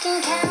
can count.